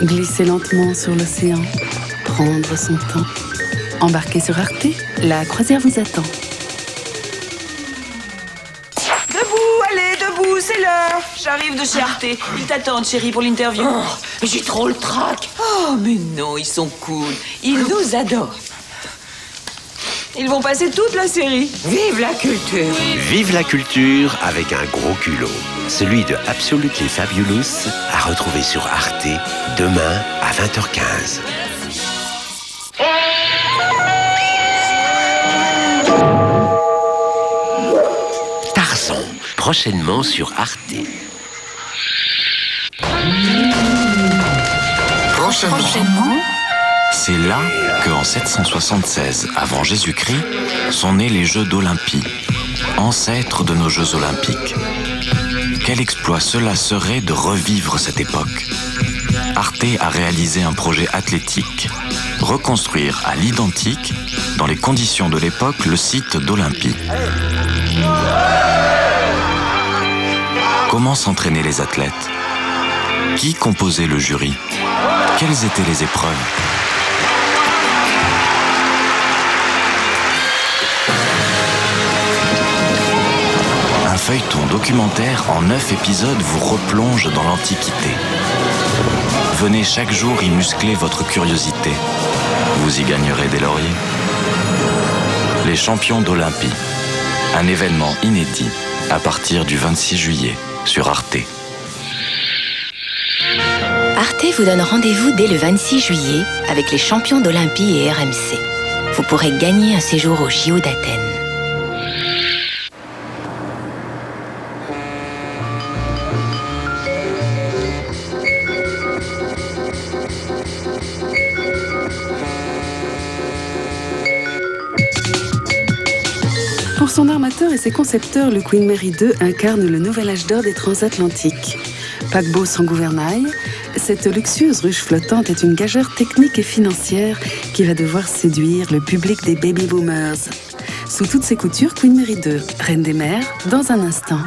Glisser lentement sur l'océan, prendre son temps. Embarquer sur Arte, la croisière vous attend. Debout, allez, debout, c'est l'heure. J'arrive de chez Arte. Ils t'attendent, chérie, pour l'interview. Oh, mais j'ai trop le trac. Oh, mais non, ils sont cool. Ils nous adorent. Ils vont passer toute la série. Vive la culture. Vive la culture avec un gros culot. Celui de Absolutely Fabulous à retrouver sur Arte demain à 20h15. Tarzan, prochainement sur Arte. Prochainement, c'est là qu'en 776 avant Jésus-Christ sont nés les Jeux d'Olympie, ancêtres de nos Jeux olympiques. Quel exploit cela serait de revivre cette époque Arte a réalisé un projet athlétique, reconstruire à l'identique, dans les conditions de l'époque, le site d'Olympie. Comment s'entraînaient les athlètes? Qui composait le jury? Quelles étaient les épreuves? Feuilleton documentaire en neuf épisodes vous replonge dans l'Antiquité. Venez chaque jour y muscler votre curiosité. Vous y gagnerez des lauriers. Les champions d'Olympie. Un événement inédit à partir du 26 juillet sur Arte. Arte vous donne rendez-vous dès le 26 juillet avec les champions d'Olympie et RMC. Vous pourrez gagner un séjour au JO d'Athènes. Pour son armateur et ses concepteurs, le Queen Mary 2 incarne le nouvel âge d'or des transatlantiques. Paquebot sans gouvernail, cette luxueuse ruche flottante est une gageure technique et financière qui va devoir séduire le public des baby boomers. Sous toutes ses coutures, Queen Mary 2, reine des mers, dans un instant.